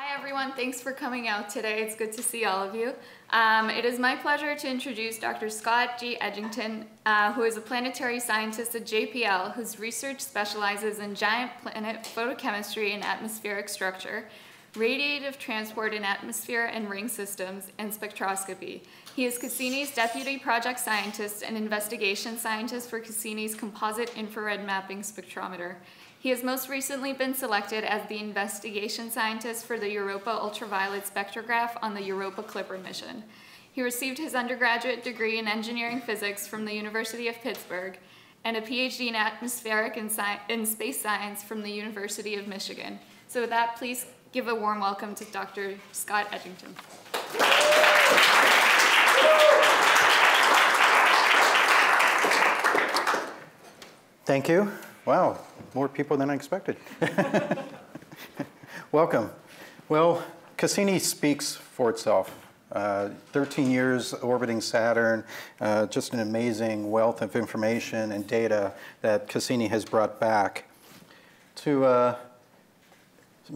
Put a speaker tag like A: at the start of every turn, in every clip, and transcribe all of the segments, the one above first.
A: Hi everyone, thanks for coming out today. It's good to see all of you. Um, it is my pleasure to introduce Dr. Scott G. Edgington, uh, who is a planetary scientist at JPL, whose research specializes in giant planet photochemistry and atmospheric structure, radiative transport in atmosphere and ring systems, and spectroscopy. He is Cassini's deputy project scientist and investigation scientist for Cassini's composite infrared mapping spectrometer. He has most recently been selected as the investigation scientist for the Europa ultraviolet spectrograph on the Europa Clipper mission. He received his undergraduate degree in engineering physics from the University of Pittsburgh and a PhD in atmospheric and, in space science from the University of Michigan. So with that, please give a warm welcome to Dr. Scott Edgington.
B: Thank you. Wow, more people than I expected. Welcome. Well, Cassini speaks for itself. Uh, 13 years orbiting Saturn, uh, just an amazing wealth of information and data that Cassini has brought back. To uh,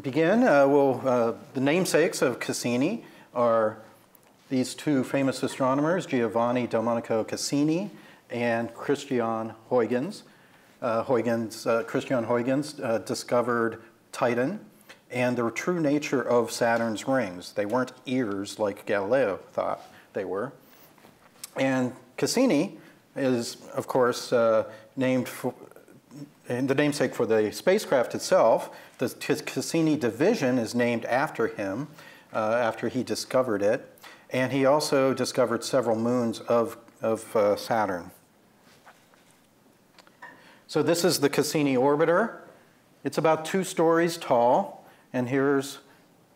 B: begin, uh, we'll, uh, the namesakes of Cassini are these two famous astronomers, Giovanni Domenico Cassini and Christian Huygens uh, Huygens, uh, Christian Huygens uh, discovered Titan and the true nature of Saturn's rings. They weren't ears like Galileo thought they were. And Cassini is, of course, uh, named for, the namesake for the spacecraft itself. The Cassini division is named after him, uh, after he discovered it. And he also discovered several moons of, of uh, Saturn. So this is the Cassini orbiter. It's about two stories tall, and here's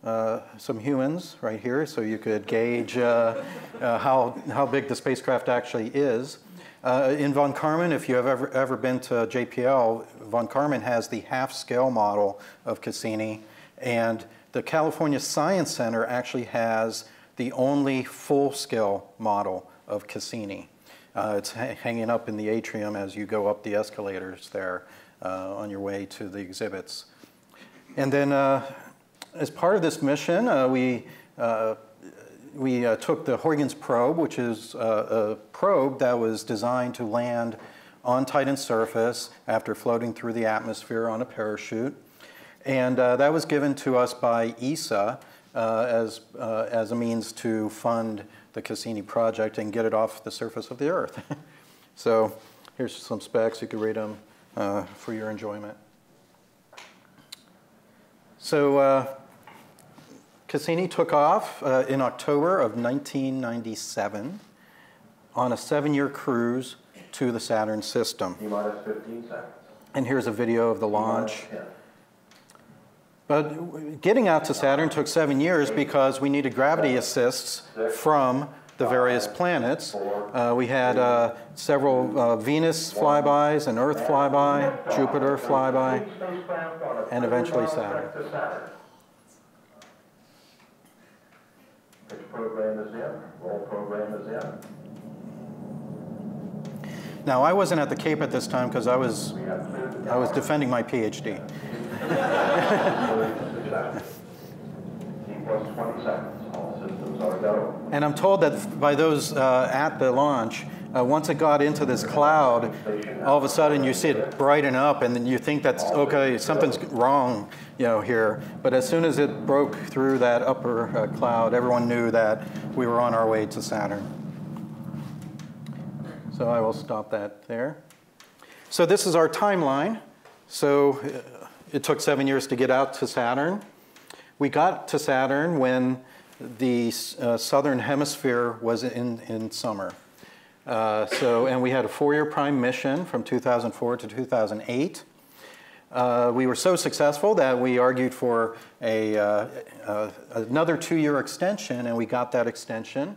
B: uh, some humans right here, so you could gauge uh, uh, how, how big the spacecraft actually is. Uh, in Von Karman, if you have ever, ever been to JPL, Von Karman has the half-scale model of Cassini, and the California Science Center actually has the only full-scale model of Cassini. Uh, it's ha hanging up in the atrium as you go up the escalators there uh, on your way to the exhibits. And then uh, as part of this mission, uh, we, uh, we uh, took the Huygens probe, which is a probe that was designed to land on Titan's surface after floating through the atmosphere on a parachute. And that was given to us by ESA as, as a means to fund the Cassini project and get it off the surface of the Earth. so here's some specs. You can read them uh, for your enjoyment. So uh, Cassini took off uh, in October of 1997 on a seven-year cruise to the Saturn system.
C: 15 seconds.
B: And here's a video of the launch. But getting out to Saturn took seven years because we needed gravity assists from the various planets. Uh, we had uh, several uh, Venus flybys, an Earth flyby, Jupiter flyby, and eventually Saturn.
C: program is in, program is in.
B: Now, I wasn't at the Cape at this time because I was, I was defending my PhD. And I'm told that by those uh, at the launch, uh, once it got into this cloud, all of a sudden you see it brighten up, and then you think that's okay, something's wrong, you know, here. But as soon as it broke through that upper uh, cloud, everyone knew that we were on our way to Saturn. So I will stop that there. So this is our timeline. So uh, it took seven years to get out to Saturn. We got to Saturn when the uh, southern hemisphere was in, in summer. Uh, so, and we had a four-year prime mission from 2004 to 2008. Uh, we were so successful that we argued for a, uh, uh, another two-year extension, and we got that extension.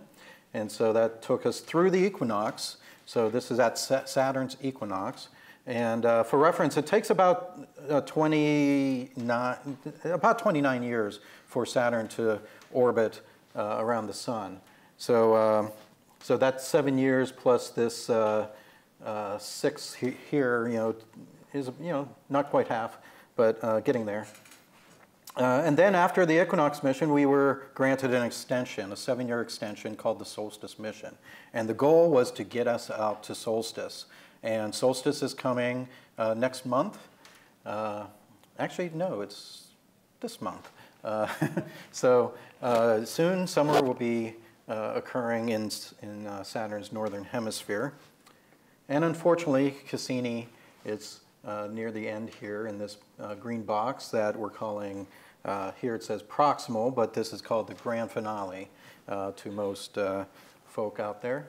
B: And so that took us through the equinox. So this is at Saturn's equinox. And uh, for reference, it takes about uh, 29, about 29 years for Saturn to orbit uh, around the sun. So, uh, so that's seven years plus this uh, uh, six he here, you know, is, you know, not quite half, but getting there. Uh, and then after the Equinox mission, we were granted an extension, a seven-year extension called the Solstice mission. And the goal was to get us out to solstice. And solstice is coming uh, next month. Uh, actually, no, it's this month. Uh, so uh, soon, summer will be uh, occurring in, in Saturn's northern hemisphere. And unfortunately, Cassini is near the end here in this green box that we're calling here it says proximal, but this is called the grand finale to most folk out there.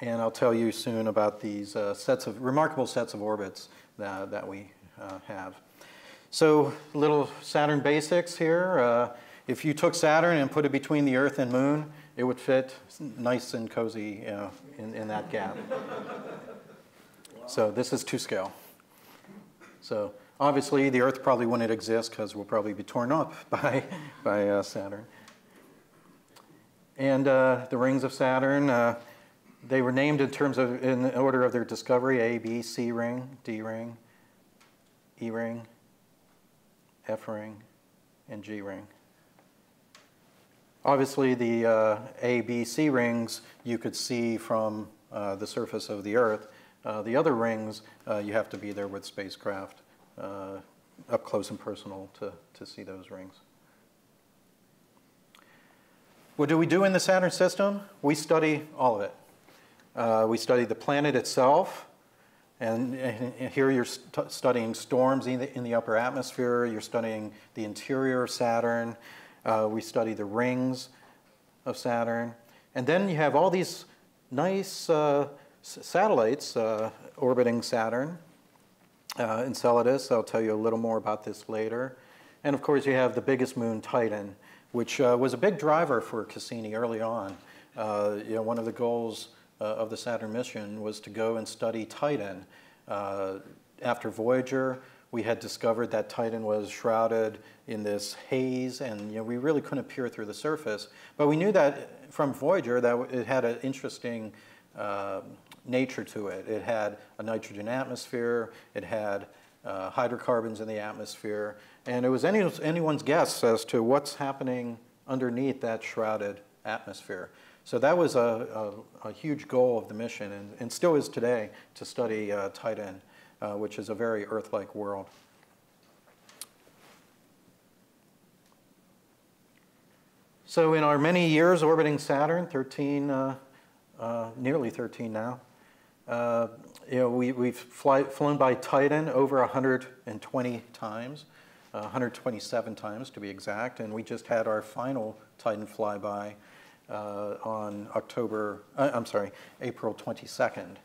B: And I'll tell you soon about these uh, sets of remarkable sets of orbits that, that we uh, have. So, little Saturn basics here. Uh, if you took Saturn and put it between the Earth and Moon, it would fit nice and cozy you know, in, in that gap. So, this is to scale. So, Obviously, the Earth probably wouldn't exist because we'll probably be torn up by, by uh, Saturn. And uh, the rings of Saturn, uh, they were named in terms of, in order of their discovery, A, B, C ring, D ring, E ring, F ring, and G ring. Obviously, the uh, A, B, C rings you could see from uh, the surface of the Earth. Uh, the other rings, uh, you have to be there with spacecraft uh, up close and personal to, to see those rings. What do we do in the Saturn system? We study all of it. Uh, we study the planet itself, and, and here you're st studying storms in the, in the, upper atmosphere, you're studying the interior of Saturn, uh, we study the rings of Saturn, and then you have all these nice uh, satellites uh, orbiting Saturn uh, Enceladus. I'll tell you a little more about this later. And of course, you have the biggest moon, Titan, which uh, was a big driver for Cassini early on. You know, one of the goals of the Saturn mission was to go and study Titan. Uh, after Voyager, we had discovered that Titan was shrouded in this haze, and you know, we really couldn't peer through the surface. But we knew that from Voyager that it had an interesting uh, nature to it. It had a nitrogen atmosphere, it had uh, hydrocarbons in the atmosphere, and it was any, anyone's guess as to what's happening underneath that shrouded atmosphere. So that was a, a, a huge goal of the mission, and, and, still is today, to study uh, Titan, uh, which is a very Earth-like world. So in our many years orbiting Saturn, 13, uh, uh, nearly 13 now, uh, you know, we, we've fly, flown by Titan over 120 times, uh, 127 times to be exact, and we just had our final Titan flyby uh, on October, uh, I'm sorry, April 22nd.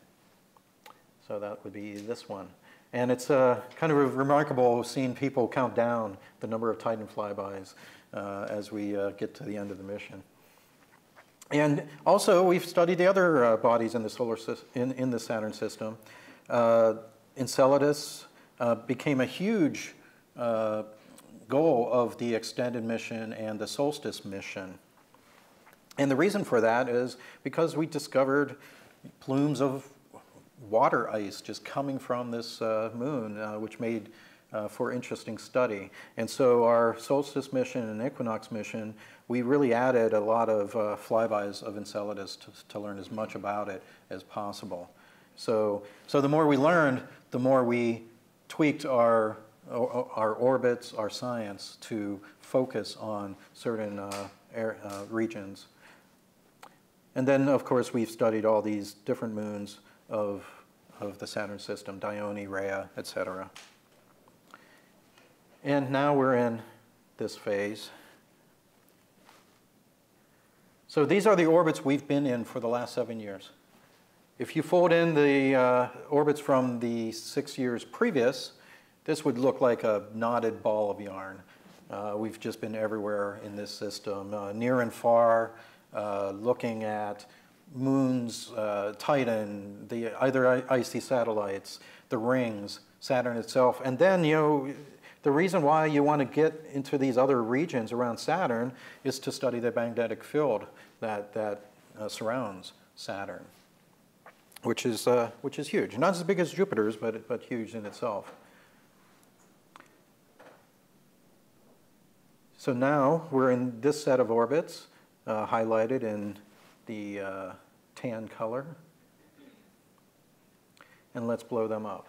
B: So that would be this one. And it's uh, kind of remarkable seeing people count down the number of Titan flybys uh, as we get to the end of the mission. And also, we've studied the other uh, bodies in the solar in, in the Saturn system. Uh, Enceladus uh, became a huge uh, goal of the extended mission and the solstice mission. And the reason for that is because we discovered plumes of water ice just coming from this uh, moon, uh, which made uh, for interesting study. And so our solstice mission and equinox mission, we really added a lot of uh, flybys of Enceladus to, to learn as much about it as possible. So, so the more we learned, the more we tweaked our, our orbits, our science to focus on certain uh, air, uh, regions. And then, of course, we've studied all these different moons of, of the Saturn system, Dione, Rhea, etc. And now we're in this phase. So these are the orbits we've been in for the last seven years. If you fold in the uh, orbits from the six years previous, this would look like a knotted ball of yarn. Uh, we've just been everywhere in this system, uh, near and far, uh, looking at moons, uh, Titan, the either icy satellites, the rings, Saturn itself, and then you know the reason why you want to get into these other regions around Saturn is to study the magnetic field that, that uh, surrounds Saturn, which is, uh, which is huge. Not as big as Jupiter's, but, but huge in itself. So now we're in this set of orbits, uh, highlighted in the uh, tan color. And let's blow them up.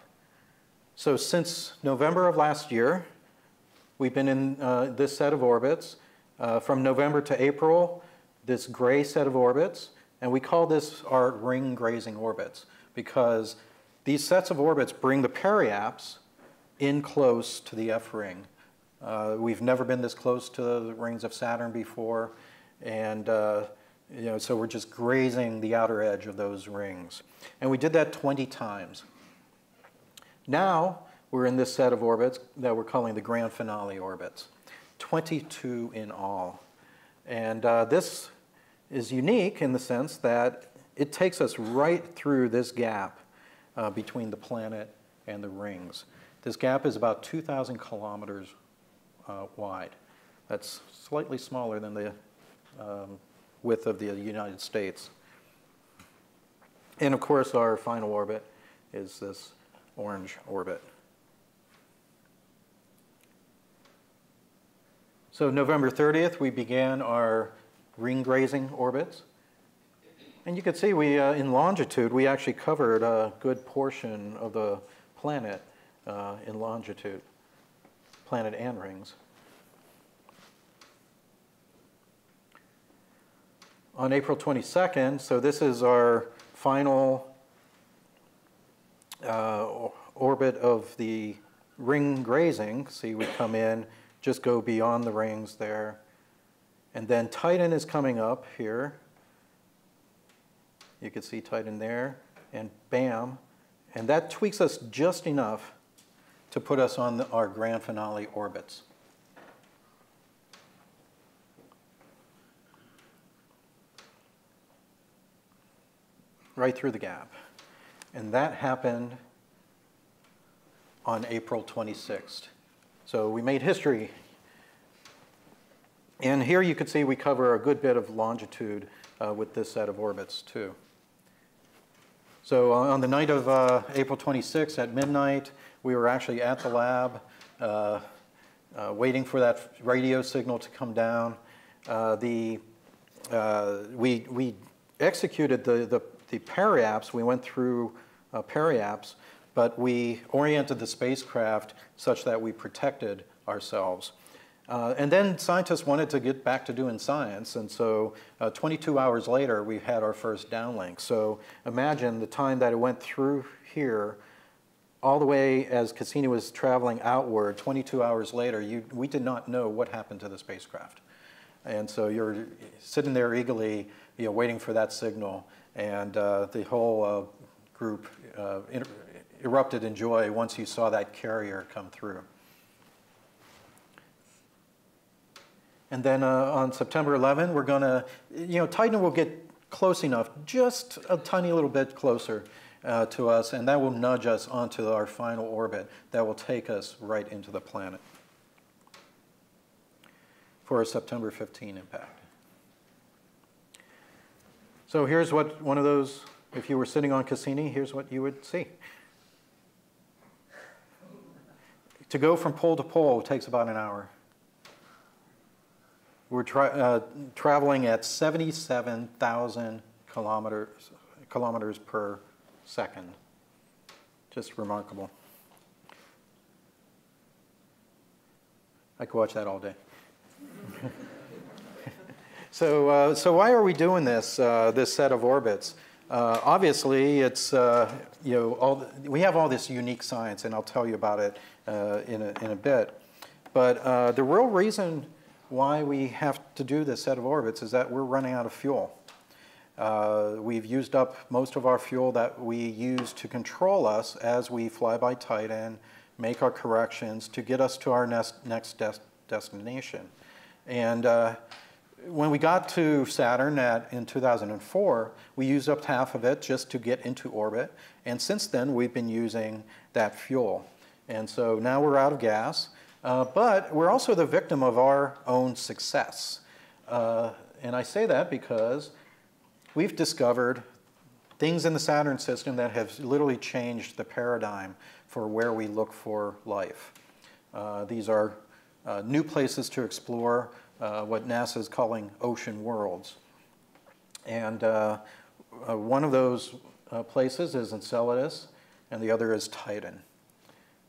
B: So since November of last year, we've been in uh, this set of orbits. Uh, from November to April, this gray set of orbits, and we call this our ring grazing orbits because these sets of orbits bring the periapse in close to the F ring. Uh, we've never been this close to the rings of Saturn before, and uh, you know, so we're just grazing the outer edge of those rings. And we did that 20 times. Now we're in this set of orbits that we're calling the grand finale orbits, 22 in all. And uh, this is unique in the sense that it takes us right through this gap uh, between the planet and the rings. This gap is about 2,000 kilometers uh, wide. That's slightly smaller than the um, width of the United States. And of course, our final orbit is this orange orbit. So November 30th, we began our ring grazing orbits. And you can see we, uh, in longitude, we actually covered a good portion of the planet uh, in longitude, planet and rings. On April 22nd, so this is our final uh, orbit of the ring grazing. See, we come in, just go beyond the rings there. And then Titan is coming up here. You can see Titan there, and bam. And that tweaks us just enough to put us on the, our grand finale orbits. Right through the gap. And that happened on April 26th. So we made history and here you can see we cover a good bit of longitude uh, with this set of orbits too. So uh, on the night of uh, April 26th at midnight, we were actually at the lab uh, uh waiting for that radio signal to come down. Uh, the, we, we executed the, the, the periapse, we went through periapse, but we oriented the spacecraft such that we protected ourselves. Uh, and then scientists wanted to get back to doing science, and so uh, 22 hours later, we had our first downlink. So imagine the time that it went through here, all the way as Cassini was traveling outward, 22 hours later, you, we did not know what happened to the spacecraft. And so you're sitting there eagerly, you know, waiting for that signal, and uh, the whole uh, group uh, erupted in joy once you saw that carrier come through. And then uh, on September 11, we're going to, you know, Titan will get close enough, just a tiny little bit closer uh, to us, and that will nudge us onto our final orbit that will take us right into the planet for a September 15 impact. So here's what one of those, if you were sitting on Cassini, here's what you would see. To go from pole to pole takes about an hour. We're tra uh, traveling at 77,000 kilometers, kilometers per second. Just remarkable. I could watch that all day. so, uh, so why are we doing this, uh, this set of orbits? Uh, obviously, it's, uh, you know, all the, we have all this unique science, and I'll tell you about it uh, in, a, in a bit. But uh, the real reason why we have to do this set of orbits is that we're running out of fuel. We've used up most of our fuel that we use to control us as we fly by Titan, make our corrections to get us to our next, next des destination. And when we got to Saturn at, in 2004, we used up half of it just to get into orbit. And since then, we've been using that fuel. And so now we're out of gas. Uh, but we're also the victim of our own success. Uh, and I say that because we've discovered things in the Saturn system that have literally changed the paradigm for where we look for life. Uh, these are uh, new places to explore, uh, what NASA is calling ocean worlds. And uh, uh, one of those uh, places is Enceladus, and the other is Titan.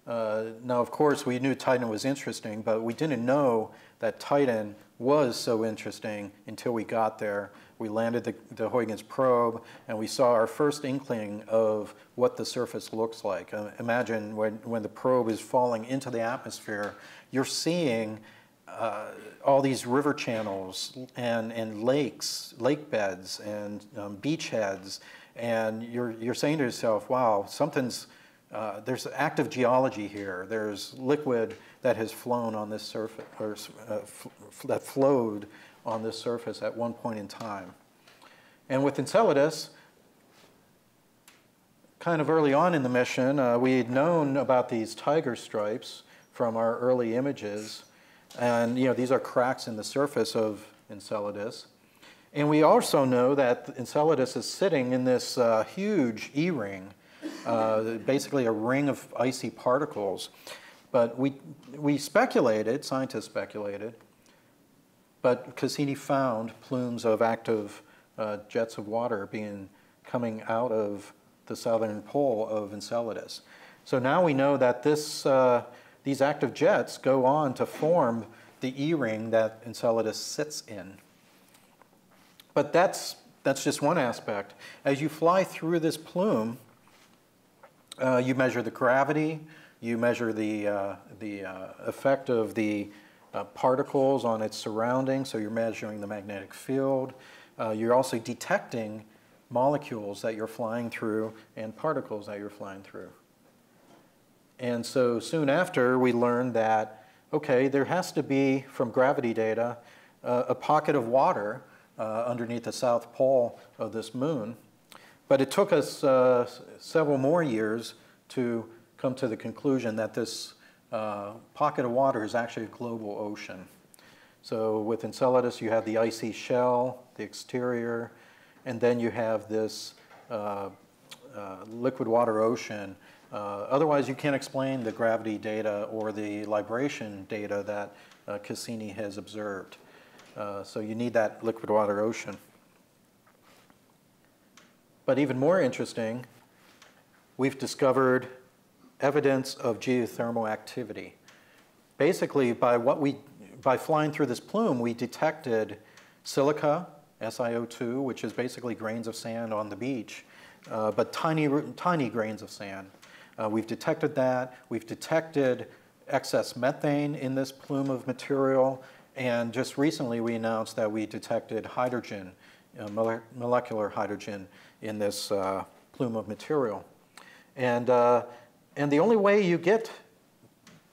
B: Uh, now, of course, we knew Titan was interesting, but we didn't know that Titan was so interesting until we got there. We landed the, the Huygens probe, and we saw our first inkling of what the surface looks like. Uh, imagine when, when the probe is falling into the atmosphere, you're seeing uh, all these river channels and, and lakes, lake beds, and um, beach heads, and you're, you're saying to yourself, wow, something's uh, there's active geology here. There's liquid that has flown on this surface, or uh, that flowed on this surface at one point in time. And with Enceladus, kind of early on in the mission, uh, we had known about these tiger stripes from our early images. And you know, these are cracks in the surface of Enceladus. And we also know that Enceladus is sitting in this uh, huge E-ring uh, basically a ring of icy particles. But we, we speculated, scientists speculated, but Cassini found plumes of active uh, jets of water being coming out of the southern pole of Enceladus. So now we know that this, uh, these active jets go on to form the E-ring that Enceladus sits in. But that's, that's just one aspect. As you fly through this plume, uh, you measure the gravity, you measure the, uh, the uh, effect of the uh, particles on its surroundings, so you're measuring the magnetic field. Uh, you're also detecting molecules that you're flying through and particles that you're flying through. And so soon after, we learned that, okay, there has to be, from gravity data, uh, a pocket of water underneath the south pole of this moon but it took us uh, several more years to come to the conclusion that this uh, pocket of water is actually a global ocean. So with Enceladus, you have the icy shell, the exterior, and then you have this uh, uh liquid water ocean. Uh, otherwise, you can't explain the gravity data or the libration data that uh, Cassini has observed. so you need that liquid water ocean. But even more interesting, we've discovered evidence of geothermal activity. Basically, by, what we, by flying through this plume, we detected silica, SiO2, which is basically grains of sand on the beach, uh, but tiny, tiny grains of sand. Uh, we've detected that. We've detected excess methane in this plume of material. And just recently, we announced that we detected hydrogen, uh, molecular hydrogen in this uh, plume of material. And, uh, and the only way you get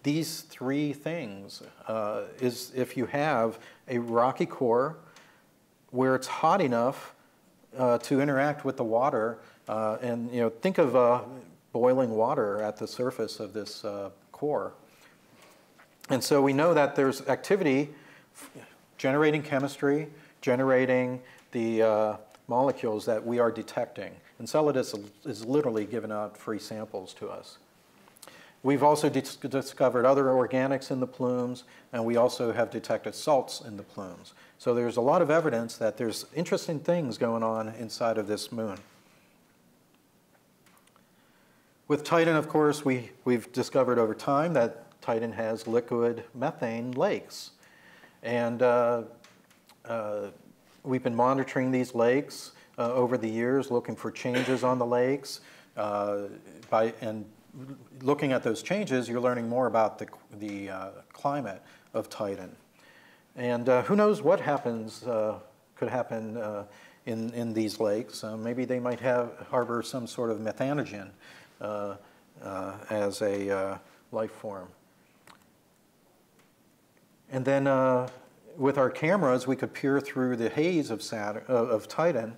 B: these three things uh, is if you have a rocky core where it's hot enough uh, to interact with the water. And you know, think of boiling water at the surface of this uh, core. And so we know that there's activity generating chemistry, generating the uh, molecules that we are detecting. Enceladus is literally giving out free samples to us. We've also dis discovered other organics in the plumes, and we also have detected salts in the plumes. So there's a lot of evidence that there's interesting things going on inside of this moon. With Titan, of course, we, we've discovered over time that Titan has liquid methane lakes. And uh, uh, We've been monitoring these lakes uh, over the years, looking for changes on the lakes. Uh, by, and looking at those changes, you're learning more about the, the uh, climate of Titan. And uh, who knows what happens, could happen in, in these lakes. maybe they might have harbor some sort of methanogen as a life form. And then with our cameras, we could peer through the haze of, Saturn, uh, of Titan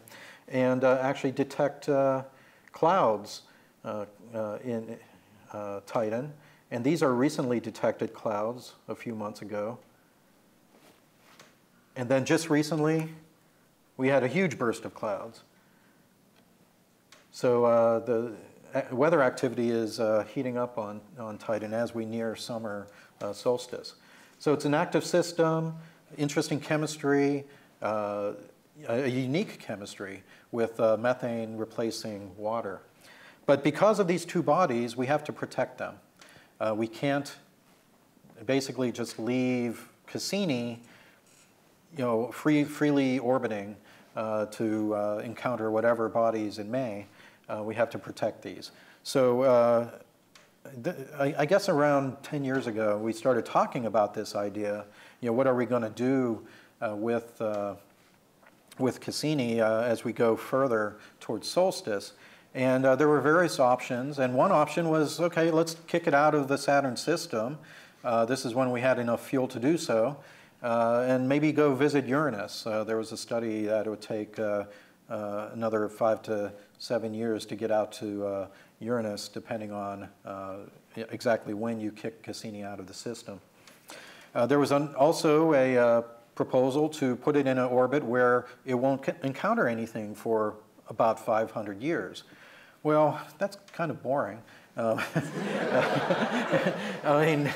B: and uh, actually detect uh, clouds uh, uh, in uh, Titan. And these are recently detected clouds a few months ago. And then just recently, we had a huge burst of clouds. So the weather activity is heating up on, on Titan as we near summer solstice. So it's an active system, interesting chemistry, uh, a unique chemistry with uh, methane replacing water. But because of these two bodies, we have to protect them. Uh, we can't basically just leave Cassini you know, free, freely orbiting uh, to uh, encounter whatever bodies it may. Uh, we have to protect these. So uh, I, I, guess around 10 years ago, we started talking about this idea. You know, what are we going to do uh, with, uh, with Cassini as we go further towards solstice? And there were various options. And one option was, okay, let's kick it out of the Saturn system. this is when we had enough fuel to do so. Uh, and maybe go visit Uranus. Uh, there was a study that it would take uh, uh another five to seven years to get out to uh, Uranus, depending on uh, exactly when you kick Cassini out of the system. there was also a proposal to put it in an orbit where it won't encounter anything for about 500 years. Well, that's kind of boring. Um, I mean,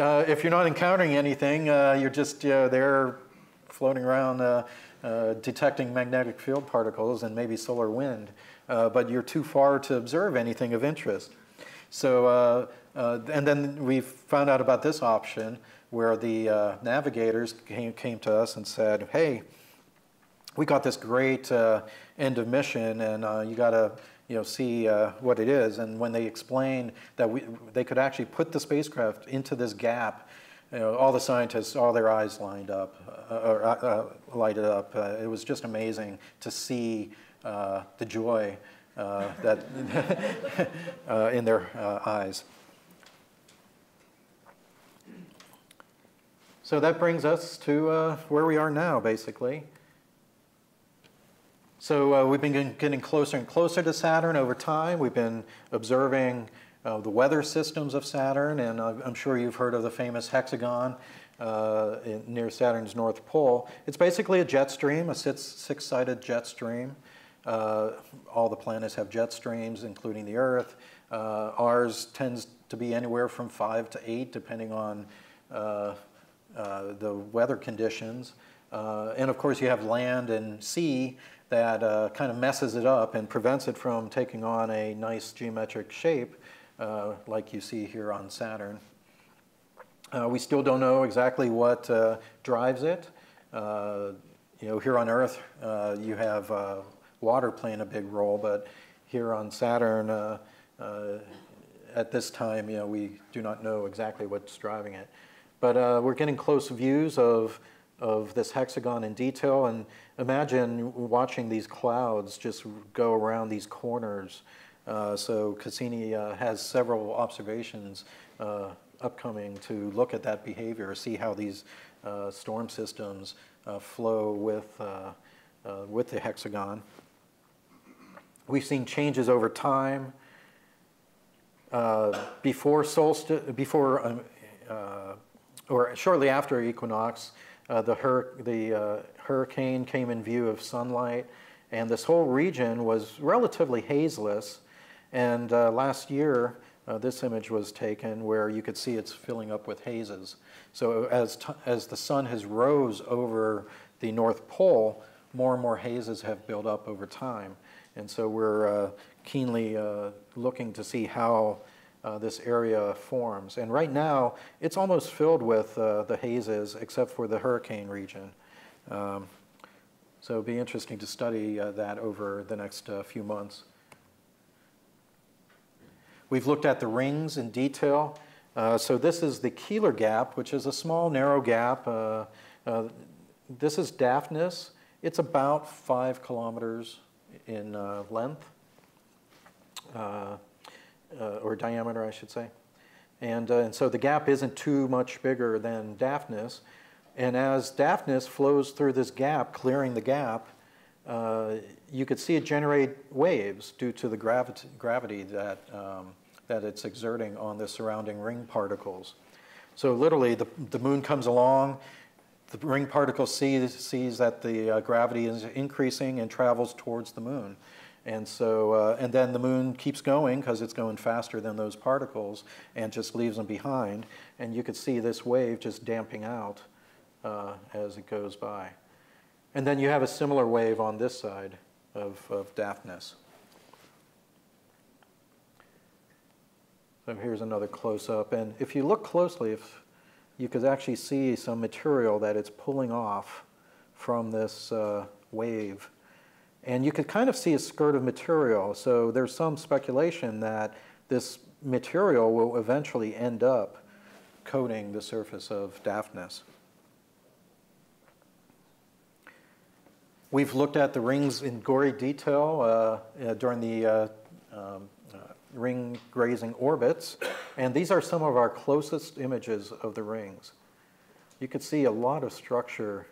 B: uh, if you're not encountering anything, uh, you're just uh, there floating around uh, uh, detecting magnetic field particles and maybe solar wind, uh, but you're too far to observe anything of interest. So, and then we found out about this option where the navigators came, came to us and said, hey, we got this great end of mission and you got to you know, see uh, what it is. And when they explained that we, they could actually put the spacecraft into this gap, you know, all the scientists, all their eyes lined up, uh, or uh, uh lighted up. Uh, it was just amazing to see uh, the joy that in their eyes. So that brings us to where we are now, basically. So uh, we've been getting closer and closer to Saturn over time. We've been observing uh, the weather systems of Saturn, and I'm sure you've heard of the famous hexagon uh, in, near Saturn's north pole. It's basically a jet stream, a six, six-sided jet stream. Uh, all the planets have jet streams, including the Earth. Uh, ours tends to be anywhere from five to eight, depending on uh, the weather conditions. and of course, you have land and sea that uh, kind of messes it up and prevents it from taking on a nice geometric shape uh, like you see here on Saturn. Uh, we still don't know exactly what uh, drives it. Uh, you know, here on Earth, uh, you have water playing a big role, but here on Saturn, at this time, you know, we do not know exactly what's driving it. But we're getting close views of of this hexagon in detail. And imagine watching these clouds just go around these corners. Uh, so Cassini uh, has several observations uh, upcoming to look at that behavior, see how these uh, storm systems uh, flow with, uh, with the hexagon. We've seen changes over time. before solstice, before, um, or shortly after equinox, uh, the, hur the uh, hurricane came in view of sunlight, and this whole region was relatively hazeless. And uh, last year, uh, this image was taken where you could see it's filling up with hazes. So as, as the sun has rose over the North Pole, more and more hazes have built up over time. And so we're uh, keenly uh, looking to see how uh, this area forms. And right now, it's almost filled with uh, the hazes, except for the hurricane region. Um, so it'll be interesting to study that over the next few months. We've looked at the rings in detail. Uh, so this is the Keeler Gap, which is a small, narrow gap. Uh, this is Daphnis. It's about five kilometers in length uh, or diameter, I should say. And, uh, and so the gap isn't too much bigger than Daphnis. And as Daphnis flows through this gap, clearing the gap, uh, you could see it generate waves due to the gravity, gravity that, um, that it's exerting on the surrounding ring particles. So literally, the, the moon comes along, the ring particle sees, sees that the uh, gravity is increasing and travels towards the moon. And so, uh, and then the moon keeps going because it's going faster than those particles and just leaves them behind. And you could see this wave just damping out uh, as it goes by. And then you have a similar wave on this side of, of Daphnis. So here's another close-up. And if you look closely, if you could actually see some material that it's pulling off from this uh, wave. And you could kind of see a skirt of material. So there's some speculation that this material will eventually end up coating the surface of Daphnis. We've looked at the rings in gory detail uh, uh, during the uh, um, ring grazing orbits, and these are some of our closest images of the rings. You can see a lot of structure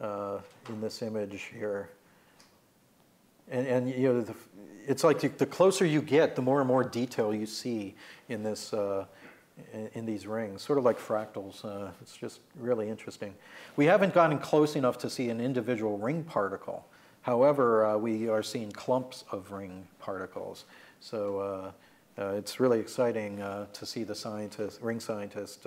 B: uh, in this image here. And, and you know, the, it's like the, the, closer you get, the more and more detail you see in this, uh, in, in, these rings, sort of like fractals. Uh, it's just really interesting. We haven't gotten close enough to see an individual ring particle. However, uh, we are seeing clumps of ring particles. So uh, uh, it's really exciting uh, to see the scientist, ring scientist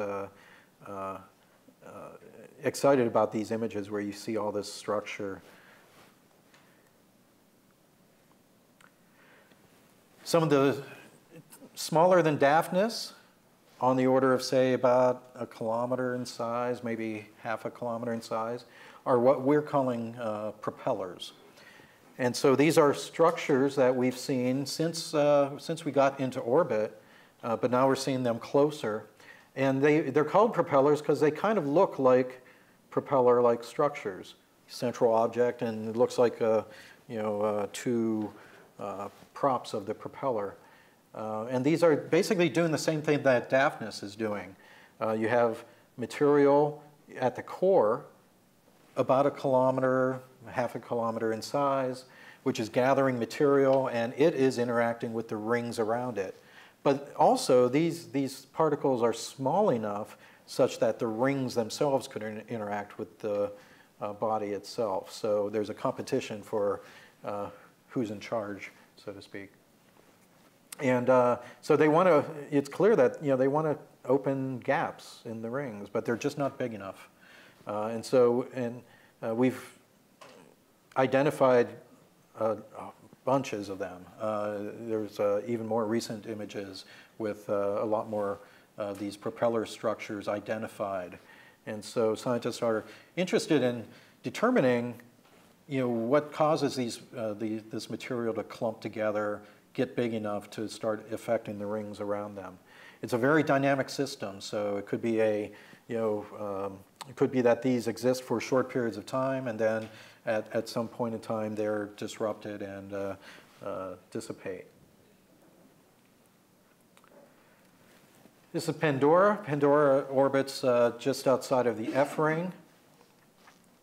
B: excited about these images where you see all this structure. Some of the smaller than Daphnis, on the order of, say, about a kilometer in size, maybe half a kilometer in size, are what we're calling uh, propellers. And so these are structures that we've seen since, uh, since we got into orbit, uh, but now we're seeing them closer. And they, they're called propellers because they kind of look like propeller-like structures. Central object, and it looks like uh, you know uh, two uh, props of the propeller. Uh, and these are basically doing the same thing that Daphnis is doing. You have material at the core, about a kilometer, half a kilometer in size, which is gathering material, and it is interacting with the rings around it. But also, these, these particles are small enough such that the rings themselves could in interact with the uh, body itself. So there's a competition for uh, who's in charge, so to speak. And uh, so they want to, it's clear that, you know, they want to open gaps in the rings, but they're just not big enough. Uh, and so, and uh, we've identified uh, bunches of them. there's even more recent images with a lot more uh, these propeller structures identified. And so scientists are interested in determining you know, what causes these, uh, the, this material to clump together, get big enough to start affecting the rings around them. It's a very dynamic system, so it could be a, you know, um, it could be that these exist for short periods of time and then at, at some point in time they're disrupted and uh, uh, dissipate. This is Pandora. Pandora orbits uh, just outside of the F ring.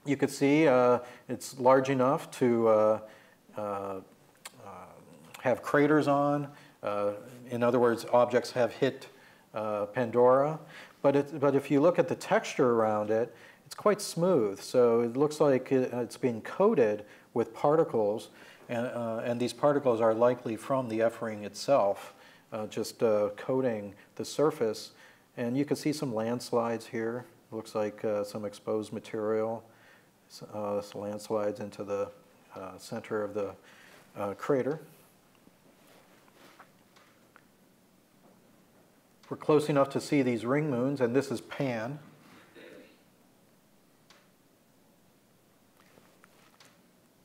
B: You can see uh, it's large enough to uh, uh, uh have craters on. In other words, objects have hit Pandora. But, but if you look at the texture around it, it's quite smooth. So it looks like it's being coated with particles, and, and these particles are likely from the F ring itself uh, just uh, coating the surface. And you can see some landslides here. Looks like uh, some exposed material, uh, landslides into the uh, center of the uh, crater. We're close enough to see these ring moons, and this is Pan.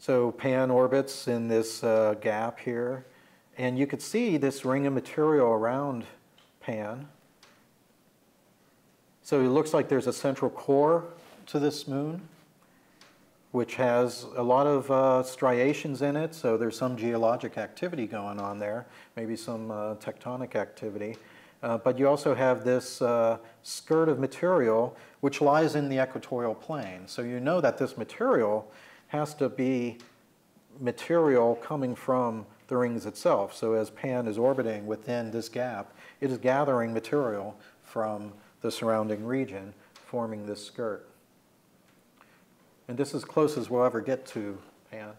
B: So Pan orbits in this uh, gap here. And you could see this ring of material around Pan. So it looks like there's a central core to this moon, which has a lot of uh, striations in it. So there's some geologic activity going on there, maybe some uh, tectonic activity. Uh, but you also have this uh, skirt of material which lies in the equatorial plane. So you know that this material has to be material coming from the rings itself. So as Pan is orbiting within this gap, it is gathering material from the surrounding region, forming this skirt. And this is close as we'll ever get to Pan.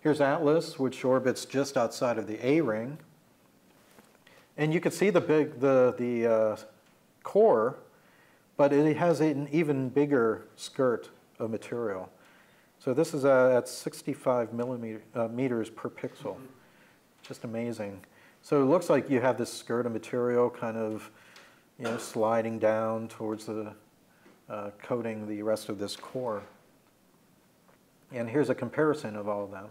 B: Here's Atlas, which orbits just outside of the A ring. And you can see the big the the uh, core, but it has an even bigger skirt of material. So this is uh, at 65 millimeter, uh, meters per pixel. Just amazing. So it looks like you have this skirt of material kind of, you know, sliding down towards the, uh, coating the rest of this core. And here's a comparison of all of them.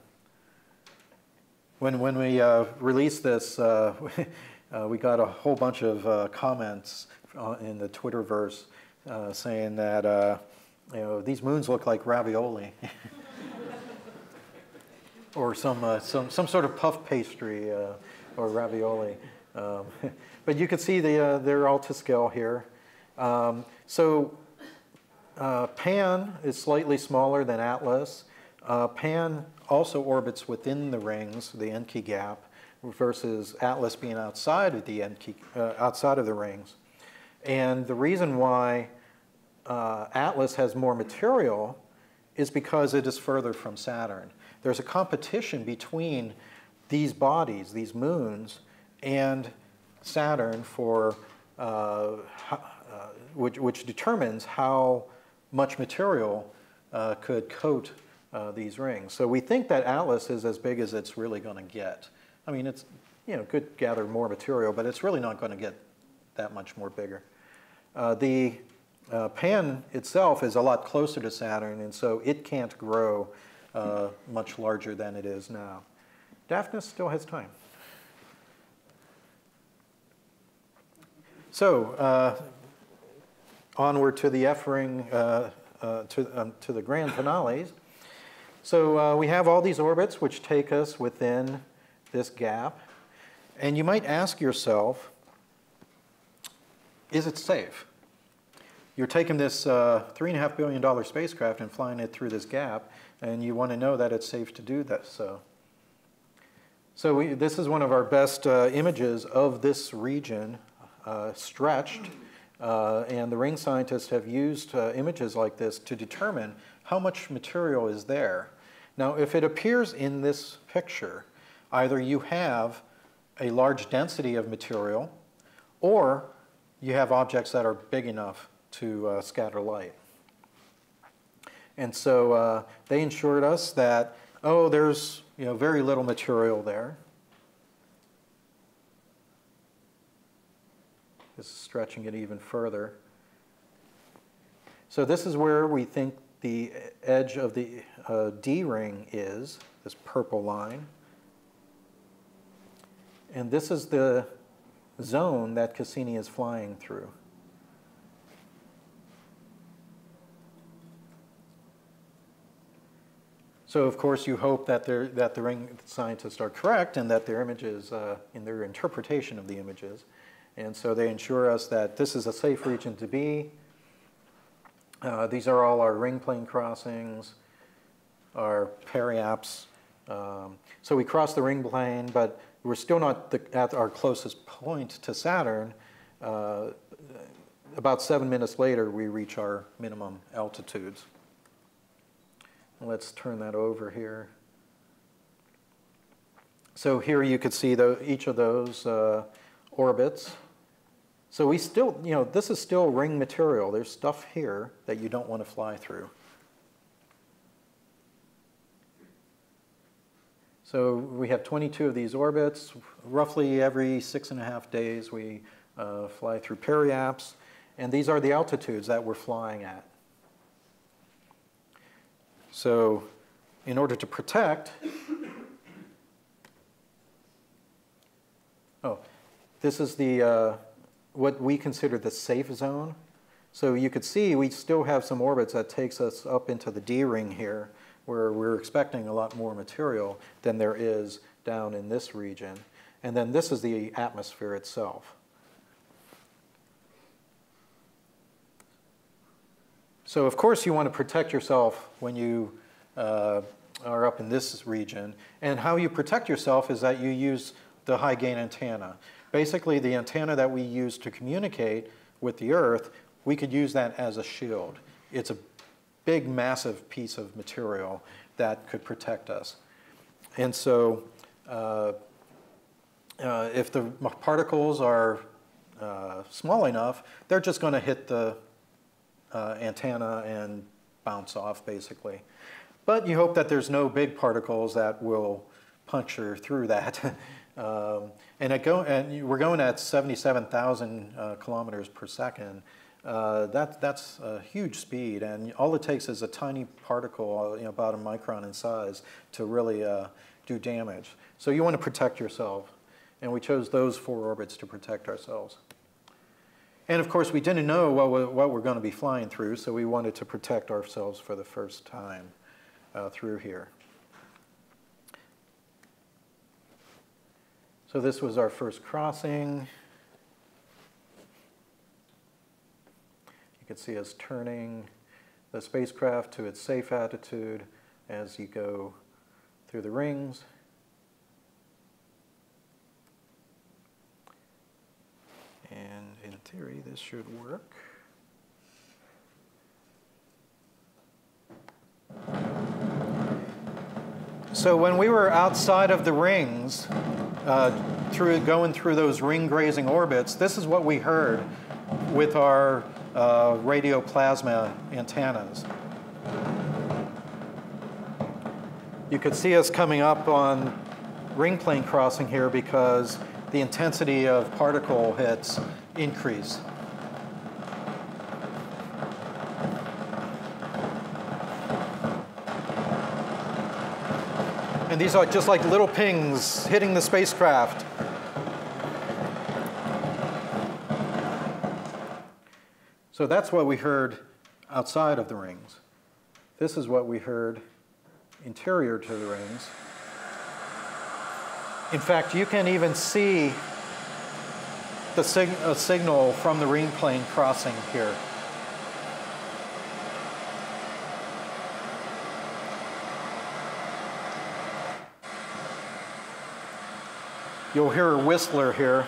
B: When, when we uh, released this, uh, uh, we got a whole bunch of uh, comments in the Twitterverse uh, saying that, you know, these moons look like ravioli. or some, some, some sort of puff pastry or ravioli. Um, but you can see the, uh, they're all to scale here. Um, so uh, Pan is slightly smaller than Atlas. Uh, Pan also orbits within the rings, the Encke gap, versus Atlas being outside of the Encke, uh, outside of the rings. And the reason why uh, Atlas has more material is because it is further from Saturn. There's a competition between these bodies, these moons, and Saturn for uh, uh, which, which, determines how much material uh, could coat uh, these rings. So we think that Atlas is as big as it's really going to get. I mean, it's you know could gather more material, but it's really not going to get that much more bigger. Uh, the uh, Pan itself is a lot closer to Saturn, and so it can't grow much larger than it is now. Daphnis still has time. So, uh, onward to the F ring, uh, uh, to, um, to the grand finales. So, uh, we have all these orbits which take us within this gap. And you might ask yourself, is it safe? You're taking this uh, $3.5 billion spacecraft and flying it through this gap, and you want to know that it's safe to do that. So, so we, this is one of our best uh, images of this region uh, stretched. Uh, and the ring scientists have used uh, images like this to determine how much material is there. Now, if it appears in this picture, either you have a large density of material or you have objects that are big enough to uh, scatter light. And so uh, they ensured us that, oh, there's you know, very little material there. This is stretching it even further. So this is where we think the edge of the uh, D ring is, this purple line. And this is the zone that Cassini is flying through. So of course you hope that, that the ring scientists are correct and that their images, uh, in their interpretation of the images. And so they ensure us that this is a safe region to be. Uh, these are all our ring plane crossings, our periapse. Um, so we cross the ring plane, but we're still not the, at our closest point to Saturn. Uh, about seven minutes later, we reach our minimum altitudes. Let's turn that over here. So here you could see the, each of those uh, orbits. So we still, you know, this is still ring material. There's stuff here that you don't want to fly through. So we have 22 of these orbits. Roughly every six and a half days we uh, fly through periapse. And these are the altitudes that we're flying at. So in order to protect, oh, this is the, uh, what we consider the safe zone. So you could see we still have some orbits that takes us up into the D ring here, where we're expecting a lot more material than there is down in this region. And then this is the atmosphere itself. So of course you want to protect yourself when you uh, are up in this region. And how you protect yourself is that you use the high gain antenna. Basically the antenna that we use to communicate with the Earth, we could use that as a shield. It's a big, massive piece of material that could protect us. and so uh, uh, if the particles are uh, small enough, they're just going to hit the uh, antenna and bounce off, basically. But you hope that there's no big particles that will puncture through that. um, and, go, and, we're going at 77,000 uh, kilometers per second. Uh, that, that's a huge speed, and all it takes is a tiny particle, you know, about a micron in size, to really uh, do damage. So you want to protect yourself, and we chose those four orbits to protect ourselves. And of course, we didn't know what, what we're going to be flying through, so we wanted to protect ourselves for the first time uh, through here. So this was our first crossing. You can see us turning the spacecraft to its safe attitude as you go through the rings. And in theory, this should work. So when we were outside of the rings, uh, through going through those ring grazing orbits, this is what we heard with our uh, radio plasma antennas. You could see us coming up on ring plane crossing here because the intensity of particle hits increase. And these are just like little pings hitting the spacecraft. So that's what we heard outside of the rings. This is what we heard interior to the rings. In fact, you can even see the sig signal from the ring plane crossing here. You'll hear a whistler here.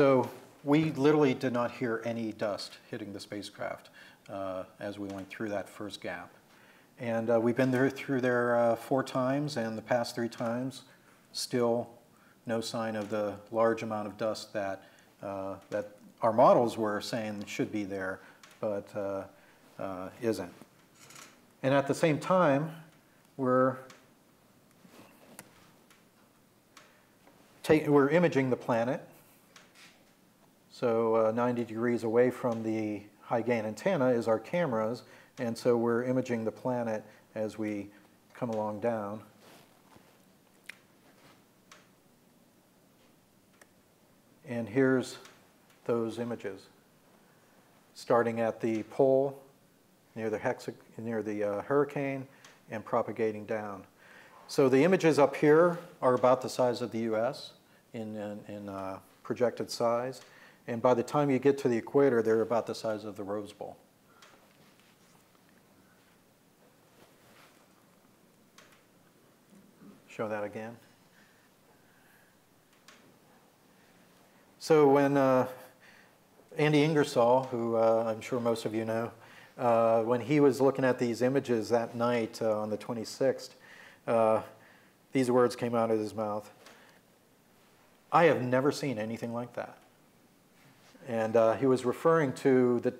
B: So we literally did not hear any dust hitting the spacecraft uh, as we went through that first gap. And uh, we've been there through there uh, four times, and the past three times, still no sign of the large amount of dust that, uh, that our models were saying should be there, but uh, uh, isn't. And at the same time, we're, we're imaging the planet so uh, 90 degrees away from the high gain antenna is our cameras, and so we're imaging the planet as we come along down. And here's those images, starting at the pole near the, hexa near the uh, hurricane and propagating down. So the images up here are about the size of the US in, in, in uh, projected size. And by the time you get to the equator, they're about the size of the Rose Bowl. Show that again. So when uh, Andy Ingersoll, who uh, I'm sure most of you know, uh, when he was looking at these images that night uh, on the 26th, uh, these words came out of his mouth. I have never seen anything like that. And uh, he was referring to the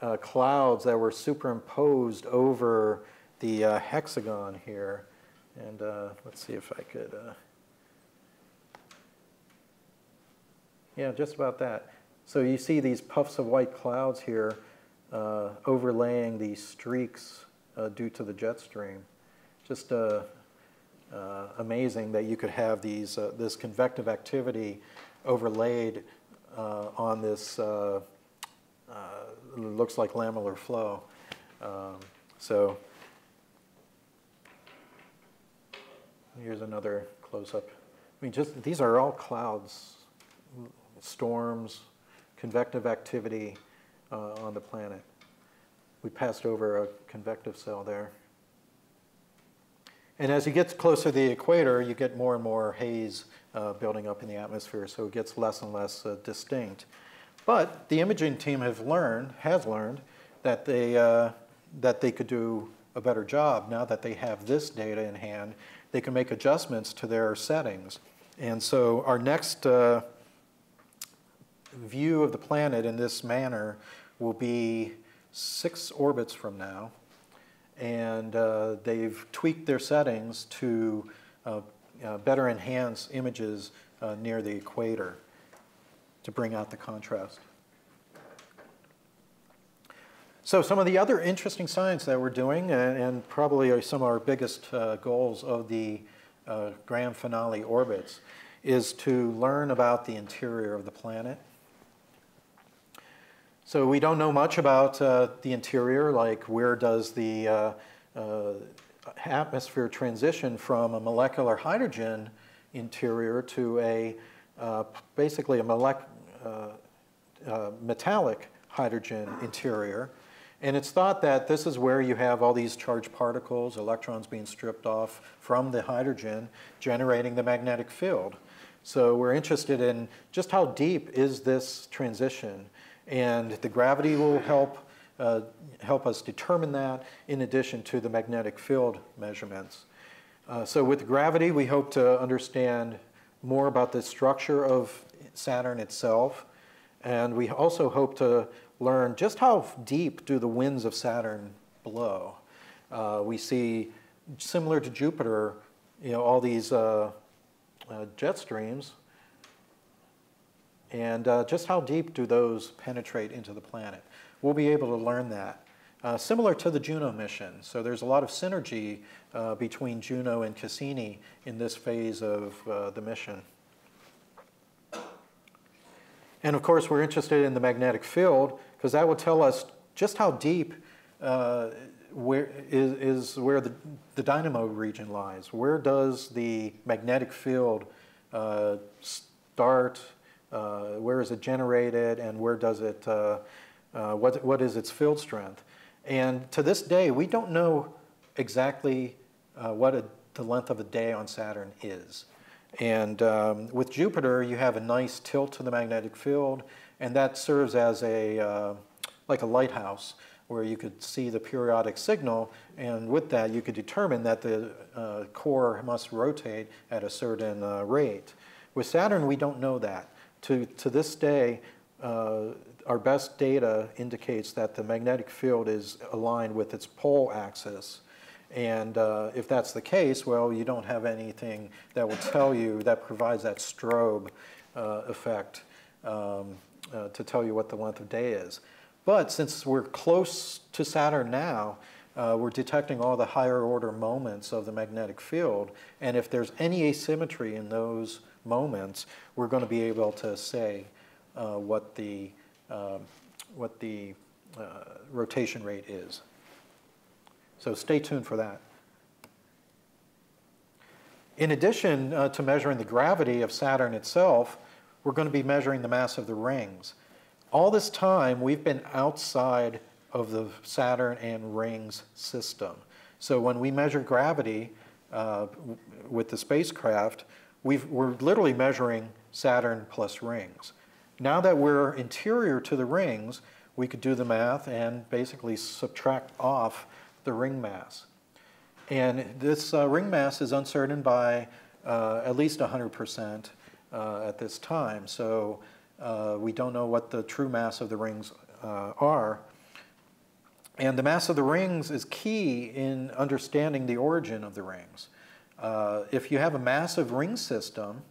B: uh, clouds that were superimposed over the uh, hexagon here. And uh, let's see if I could. Uh, yeah, just about that. So you see these puffs of white clouds here uh, overlaying these streaks due to the jet stream. Just amazing that you could have these, this convective activity overlaid on this, uh, uh, looks like lamellar flow. Um, so here's another close-up. I mean, just these are all clouds, storms, convective activity uh, on the planet. We passed over a convective cell there. And as you get closer to the equator, you get more and more haze uh, building up in the atmosphere, so it gets less and less uh, distinct. But the imaging team have learned, has learned, that they, uh, that they could do a better job now that they have this data in hand. They can make adjustments to their settings. And so our next uh, view of the planet in this manner will be six orbits from now. And uh, they've tweaked their settings to uh, uh, better enhance images uh, near the equator to bring out the contrast. So some of the other interesting science that we're doing, and, and probably some of our biggest uh, goals of the uh, grand finale orbits, is to learn about the interior of the planet. So we don't know much about uh, the interior, like where does the uh, uh, atmosphere transition from a molecular hydrogen interior to a uh, basically a molec metallic hydrogen interior. And it's thought that this is where you have all these charged particles, electrons being stripped off from the hydrogen, generating the magnetic field. So we're interested in just how deep is this transition. And the gravity will help, uh, help us determine that in addition to the magnetic field measurements. Uh, so with gravity, we hope to understand more about the structure of Saturn itself. And we also hope to learn just how deep do the winds of Saturn blow. Uh, we see, similar to Jupiter, you know, all these uh, uh, jet streams. And uh, just how deep do those penetrate into the planet? We'll be able to learn that. Uh, similar to the Juno mission. So there's a lot of synergy uh, between Juno and Cassini in this phase of the mission. And of course, we're interested in the magnetic field because that will tell us just how deep uh, where is, is where the, the dynamo region lies. Where does the magnetic field uh, start? Uh, where is it generated? And where does it, uh, uh, what, what is its field strength? And to this day, we don't know exactly what a, the length of a day on Saturn is. And um, with Jupiter, you have a nice tilt to the magnetic field, and that serves as a, uh, like a lighthouse where you could see the periodic signal, and with that, you could determine that the uh, core must rotate at a certain uh, rate. With Saturn, we don't know that. To, to this day, uh, our best data indicates that the magnetic field is aligned with its pole axis. And uh, if that's the case, well, you don't have anything that will tell you, that provides that strobe uh, effect um, uh, to tell you what the length of day is. But since we're close to Saturn now, uh, we're detecting all the higher order moments of the magnetic field. And if there's any asymmetry in those moments, we're going to be able to say uh, what the, um, what the uh, rotation rate is. So stay tuned for that. In addition uh, to measuring the gravity of Saturn itself, we're going to be measuring the mass of the rings. All this time, we've been outside of the Saturn and rings system. So when we measure gravity uh, with the spacecraft, we are literally measuring Saturn plus rings. Now that we're interior to the rings, we could do the math and basically subtract off the ring mass. And this uh, ring mass is uncertain by uh, at least 100% uh, at this time. So uh, we don't know what the true mass of the rings uh, are. And the mass of the rings is key in understanding the origin of the rings. Uh, if you have a massive ring system,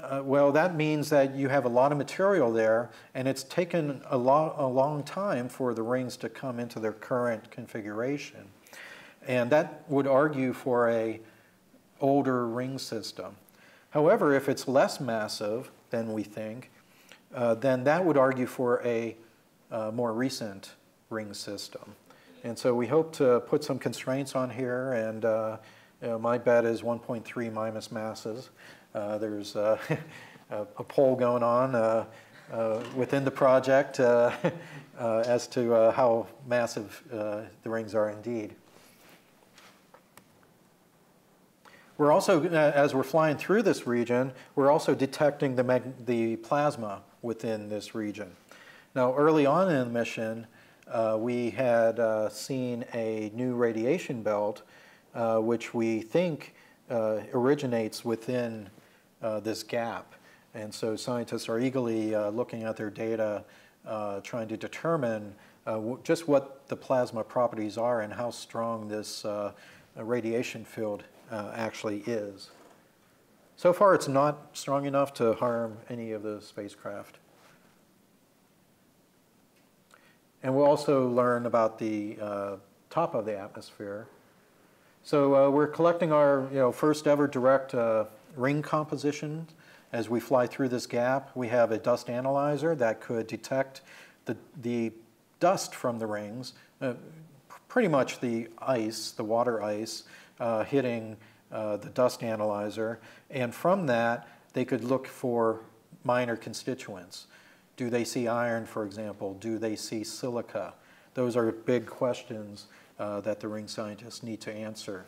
B: uh, well, that means that you have a lot of material there, and it's taken a, lo a long time for the rings to come into their current configuration. And that would argue for a older ring system. However, if it's less massive than we think, uh, then that would argue for a uh, more recent ring system. And so we hope to put some constraints on here, and uh, you know, my bet is 1.3 Mimas masses. Uh, there's uh, a, a poll going on uh, within the project as to how massive the rings are indeed. We're also, uh, as we're flying through this region, we're also detecting the, the plasma within this region. Now, early on in the mission, uh, we had uh, seen a new radiation belt, uh, which we think uh, originates within uh, this gap. And so scientists are eagerly looking at their data, trying to determine just what the plasma properties are and how strong this radiation field uh, actually is. So far, it's not strong enough to harm any of the spacecraft. And we'll also learn about the uh, top of the atmosphere. So uh, we're collecting our you know, first ever direct uh, ring composition as we fly through this gap. We have a dust analyzer that could detect the, the dust from the rings, uh, pretty much the ice, the water ice, uh, hitting uh, the dust analyzer. And from that, they could look for minor constituents. Do they see iron, for example? Do they see silica? Those are big questions uh, that the ring scientists need to answer.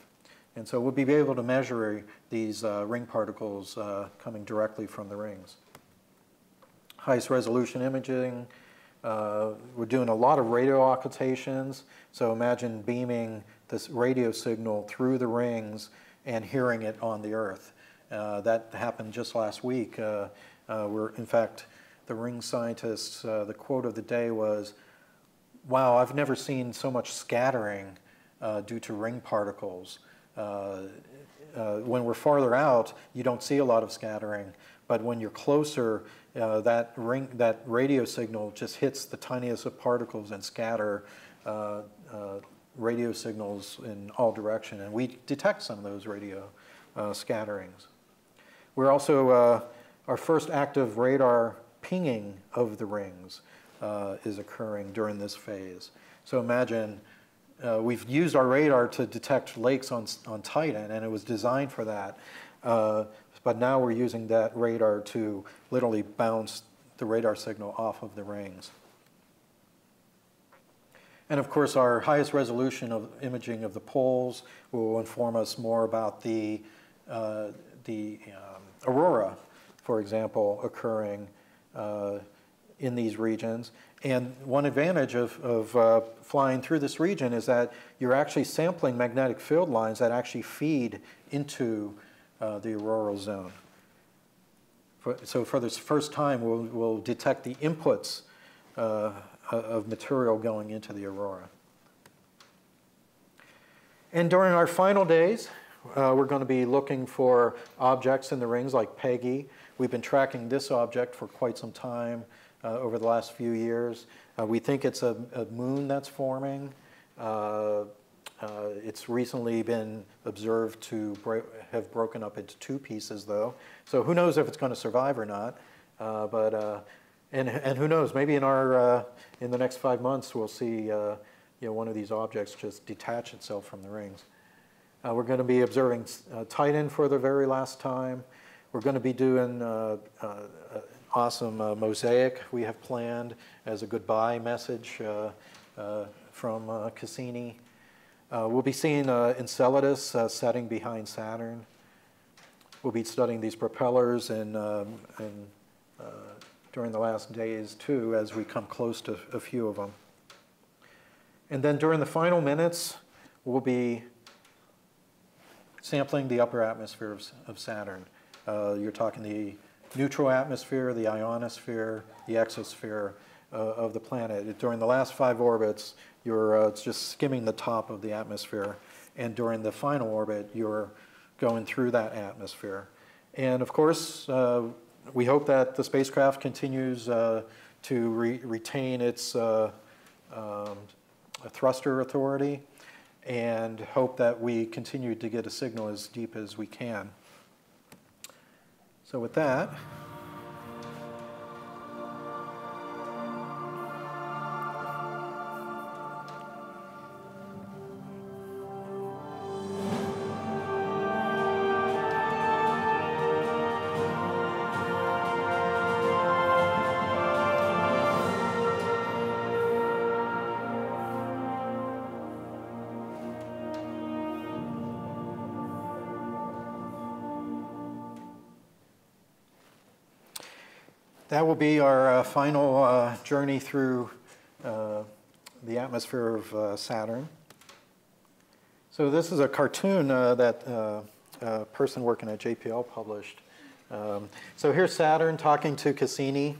B: And so we'll be able to measure these uh, ring particles uh, coming directly from the rings. Highest resolution imaging. Uh, we're doing a lot of radio occultations. So imagine beaming this radio signal through the rings and hearing it on the Earth. Uh, that happened just last week. We're, in fact, the ring scientists, uh, the quote of the day was, wow, I've never seen so much scattering uh, due to ring particles. Uh, when we're farther out, you don't see a lot of scattering, but when you're closer, that ring, that radio signal just hits the tiniest of particles and scatter radio signals in all direction, and we detect some of those radio uh, scatterings. We're also, uh, our first active radar pinging of the rings uh, is occurring during this phase. So imagine uh, we've used our radar to detect lakes on, on Titan, and it was designed for that. Uh, but now we're using that radar to literally bounce the radar signal off of the rings. And of course, our highest resolution of imaging of the poles will inform us more about the, uh, the um, aurora, for example, occurring uh, in these regions. And one advantage of, of uh, flying through this region is that you're actually sampling magnetic field lines that actually feed into uh, the auroral zone. For, so for this first time, we'll, we'll detect the inputs uh, of material going into the aurora. And during our final days, uh, we're going to be looking for objects in the rings like Peggy. We've been tracking this object for quite some time uh, over the last few years. Uh, we think it's a, a moon that's forming. Uh, uh, it's recently been observed to have broken up into two pieces, though. So who knows if it's going to survive or not. Uh, but and, and who knows, maybe in, our, uh, in the next five months we'll see uh, you know, one of these objects just detach itself from the rings. Uh, we're going to be observing uh, Titan for the very last time. We're going to be doing uh, uh, awesome uh, mosaic we have planned as a goodbye message uh, uh, from Cassini. we'll be seeing Enceladus setting behind Saturn. We'll be studying these propellers and, um, during the last days, too, as we come close to a few of them. And then during the final minutes, we'll be sampling the upper atmosphere of, of Saturn. Uh, you're talking the neutral atmosphere, the ionosphere, the exosphere uh, of the planet. During the last five orbits, you're uh, just skimming the top of the atmosphere. And during the final orbit, you're going through that atmosphere. And of course, uh, we hope that the spacecraft continues uh, to re retain its uh, um, thruster authority and hope that we continue to get a signal as deep as we can. So with that, that will be our uh, final uh, journey through uh, the atmosphere of uh, Saturn. So this is a cartoon uh, that uh, a person working at JPL published. Um, so here's Saturn talking to Cassini,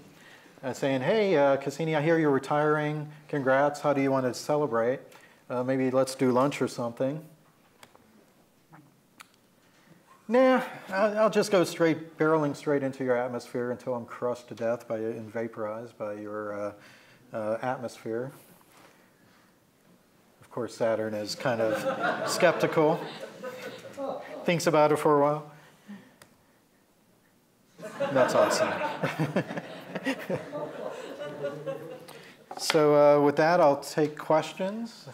B: saying, "Hey, Cassini, I hear you're retiring. Congrats. How do you want to celebrate? Maybe let's do lunch or something." Nah, I'll, just go straight, barreling straight into your atmosphere until I'm crushed to death by and vaporized by your uh, uh, atmosphere. Of course, Saturn is kind of skeptical, thinks about it for a while. That's awesome. so, uh, with that, I'll take questions.